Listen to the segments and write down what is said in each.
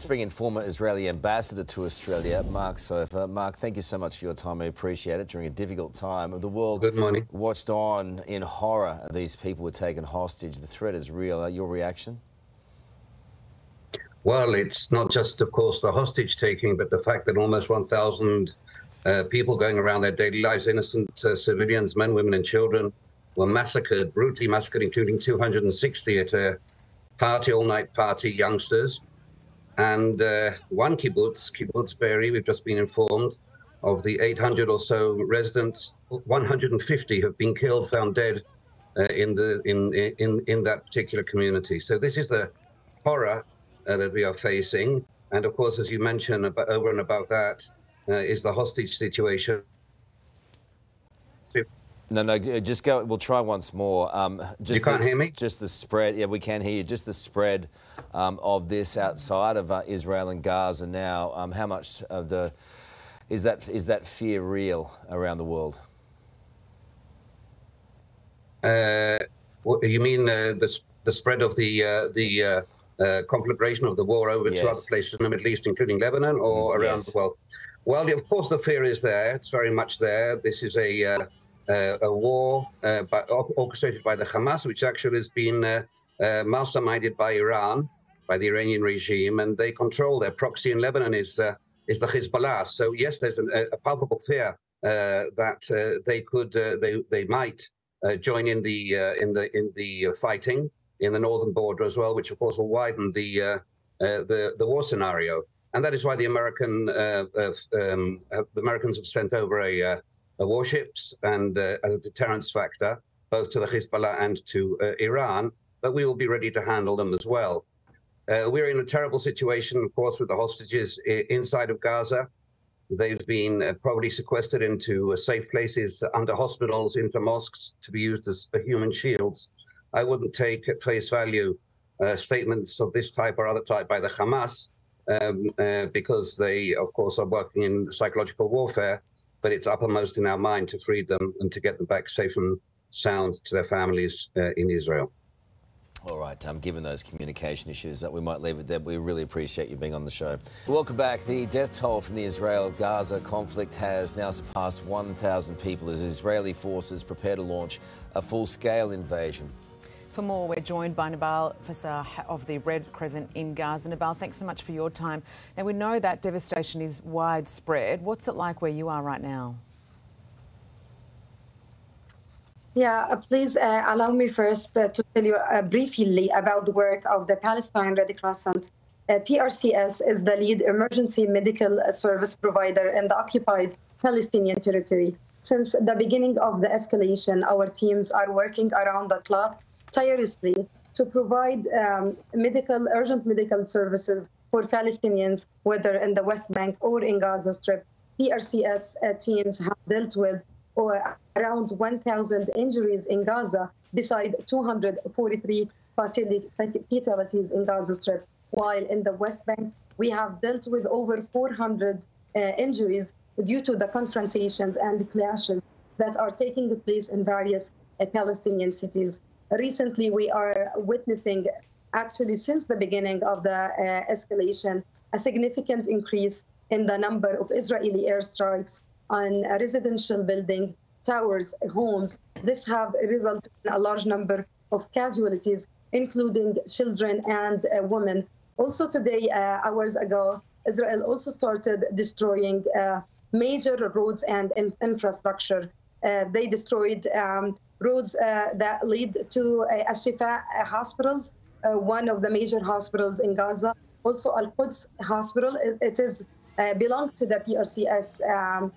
Let's bring in former Israeli ambassador to Australia, Mark Sofer. Mark, thank you so much for your time. We appreciate it during a difficult time. Of the world Good morning. watched on in horror. These people were taken hostage. The threat is real. Your reaction? Well, it's not just, of course, the hostage taking, but the fact that almost 1,000 uh, people going around their daily lives, innocent uh, civilians, men, women, and children, were massacred, brutally massacred, including 260 at a party, all night party, youngsters. And uh, one kibbutz, Kibbutz Be'eri, we've just been informed of the 800 or so residents, 150 have been killed, found dead uh, in the in, in in that particular community. So this is the horror uh, that we are facing. And of course, as you mentioned, about, over and above that uh, is the hostage situation. No, no, just go. We'll try once more. Um, just you can't the, hear me? Just the spread. Yeah, we can hear you. Just the spread um, of this outside of uh, Israel and Gaza now. Um, how much of the is that is that fear real around the world? Uh, what, you mean uh, the the spread of the uh, the uh, uh, conflagration of the war over yes. to other places in the Middle East, including Lebanon, or Mm, around yes. the world? Well, of course, the fear is there. It's very much there. This is a uh, uh, a war uh, by, orchestrated by the Hamas, which actually has been uh, uh, masterminded by Iran, by the Iranian regime, and they control their proxy in Lebanon is uh, is the Hezbollah. So yes, there's an, a, palpable fear uh, that uh, they could uh, they they might uh, join in the uh, in the in the uh, fighting in the northern border as well, which of course will widen the uh, uh, the the war scenario. And that is why the American uh, uh, um, the Americans have sent over uh, a warships and uh, as a deterrence factor, both to the Hezbollah and to uh, Iran. But we will be ready to handle them as well. Uh, we're in a terrible situation, of course, with the hostages inside of Gaza. They've been uh, probably sequestered into uh, safe places under hospitals, into mosques to be used as uh, human shields. I wouldn't take at face value uh, statements of this type or other type by the Hamas um, uh, because they, of course, are working in psychological warfare. But it's uppermost in our mind to free them and to get them back safe and sound to their families uh, in Israel. All right, given those communication issues, that we might leave it there. We really appreciate you being on the show. Welcome back. The death toll from the Israel-Gaza conflict has now surpassed 1,000 people as Israeli forces prepare to launch a full-scale invasion. For more, we're joined by Nibal Farsakh of the Red Crescent in Gaza. Nibal, thanks so much for your time. Now, we know that devastation is widespread. What's it like where you are right now? Yeah, uh, please uh, allow me first uh, to tell you uh, briefly about the work of the Palestine Red Crescent. Uh, PRCS is the lead emergency medical uh, service provider in the occupied Palestinian territory. Since the beginning of the escalation, our teams are working around the clock tirelessly to provide um, medical, urgent medical services for Palestinians, whether in the West Bank or in Gaza Strip. PRCS uh, teams have dealt with or around 1,000 injuries in Gaza, beside 243 fatalities in Gaza Strip. While in the West Bank, we have dealt with over 400 uh, injuries due to the confrontations and clashes that are taking place in various uh, Palestinian cities. Recently, we are witnessing, actually, since the beginning of the uh, escalation, a significant increase in the number of Israeli airstrikes on residential building, towers, homes. This have resulted in a large number of casualties, including children and uh, women. Also today, uh, hours ago, Israel also started destroying uh, major roads and in- infrastructure. Uh, they destroyed um, roads uh, that lead to uh, Ashifa hospitals, uh, one of the major hospitals in Gaza. Also, Al Quds Hospital. It, it is uh, belonged to the PRCS um,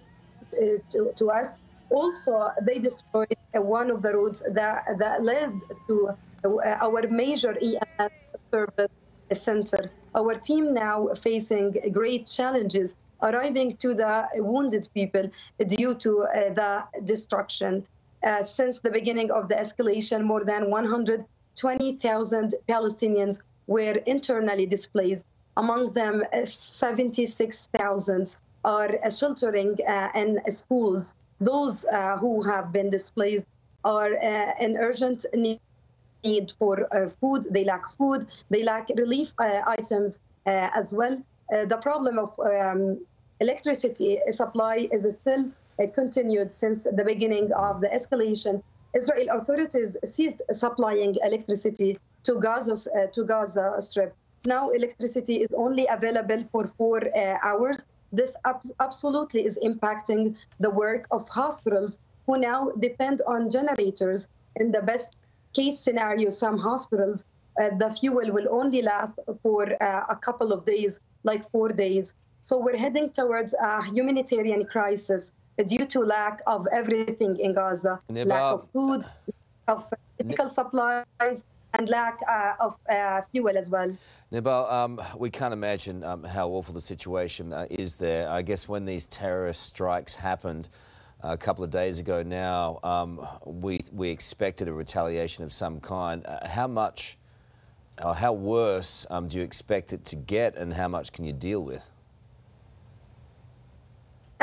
to, to us. Also, they destroyed one of the roads that, that led to our major EMS service center. Our team now facing great challenges arriving to the wounded people due to the destruction. Uh, since the beginning of the escalation, more than 120,000 Palestinians were internally displaced. Among them, uh, 76,000 are uh, sheltering uh, in schools. Those uh, who have been displaced are uh, in urgent need for uh, food. They lack food. They lack relief uh, items as well. the problem of um, electricity supply is still continued since the beginning of the escalation. Israel authorities ceased supplying electricity to Gaza, uh, to Gaza Strip. Now electricity is only available for four uh, hours. This absolutely is impacting the work of hospitals who now depend on generators. In the best case scenario, some hospitals, uh, the fuel will only last for uh, a couple of days, like four days. So we're heading towards a humanitarian crisis due to lack of everything in Gaza, lack of food, of medical supplies, and lack uh, of uh, fuel as well. Nibal, um, we can't imagine um, how awful the situation uh, is there. I guess when these terrorist strikes happened uh, a couple of days ago now, um, we, we expected a retaliation of some kind. Uh, how much, or how worse um, do you expect it to get and how much can you deal with?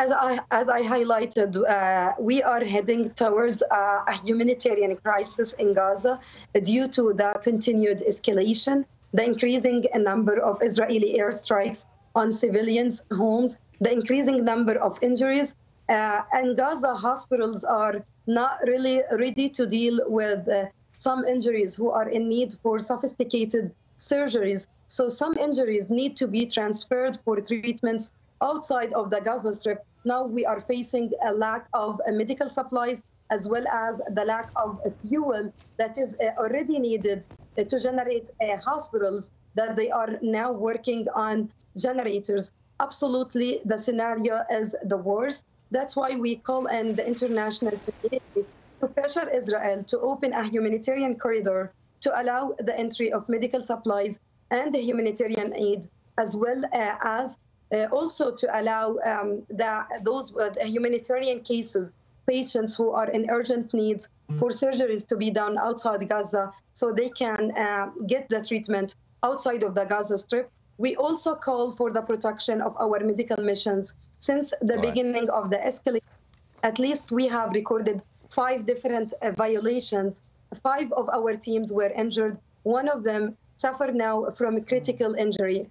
As I, as I highlighted, uh, we are heading towards uh, a humanitarian crisis in Gaza due to the continued escalation, the increasing number of Israeli airstrikes on civilians' homes, the increasing number of injuries. Uh, and Gaza hospitals are not really ready to deal with uh, some injuries who are in need for sophisticated surgeries. So some injuries need to be transferred for treatments outside of the Gaza Strip now we are facing a lack of uh, medical supplies as well as the lack of fuel that is uh, already needed uh, to generate hospitals that they are now working on generators. Absolutely, the scenario is the worst. That's why we call on the international community to pressure Israel to open a humanitarian corridor to allow the entry of medical supplies and the humanitarian aid, as well as also to allow um, the, those with humanitarian cases, patients who are in urgent needs for surgeries to be done outside Gaza so they can uh, get the treatment outside of the Gaza Strip. We also call for the protection of our medical missions. Since the right. beginning of the escalation, at least we have recorded five different uh, violations. Five of our teams were injured. One of them suffer now from a critical injury.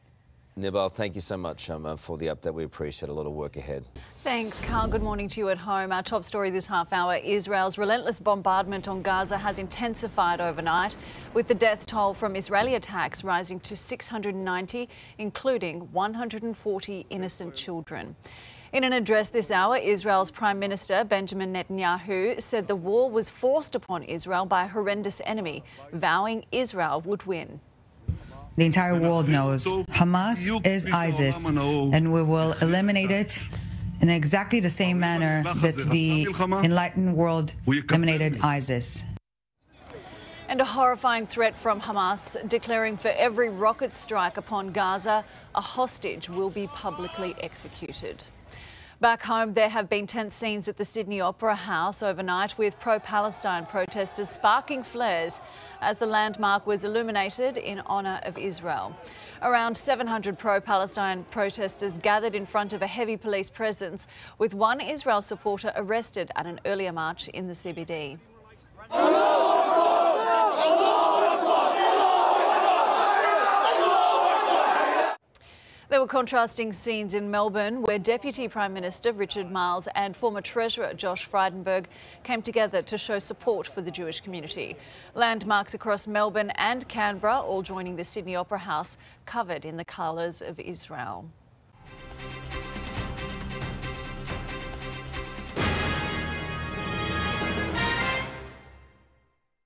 Nibal, thank you so much um, uh, for the update. We appreciate a lot of work ahead. Thanks, Carl. Good morning to you at home. Our top story this half hour Israel's relentless bombardment on Gaza has intensified overnight, with the death toll from Israeli attacks rising to 690, including 140 innocent children. In an address this hour, Israel's Prime Minister Benjamin Netanyahu said the war was forced upon Israel by a horrendous enemy, vowing Israel would win. The entire world knows Hamas is ISIS, and we will eliminate it in exactly the same manner that the enlightened world eliminated ISIS. And a horrifying threat from Hamas declaring for every rocket strike upon Gaza, a hostage will be publicly executed. Back home, there have been tense scenes at the Sydney Opera House overnight with pro Palestine protesters sparking flares as the landmark was illuminated in honour of Israel. Around 700 pro Palestine protesters gathered in front of a heavy police presence, with one Israel supporter arrested at an earlier march in the CBD. There were contrasting scenes in Melbourne where Deputy Prime Minister Richard Marles and former Treasurer Josh Frydenberg came together to show support for the Jewish community. Landmarks across Melbourne and Canberra, all joining the Sydney Opera House, covered in the colours of Israel.